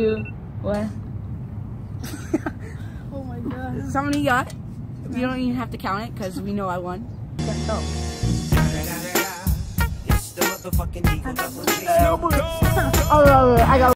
two, one. Oh my god. How many you got? You don't even have to count it because we know I won. Let's go. It's the no, oh, no, oh, oh, I got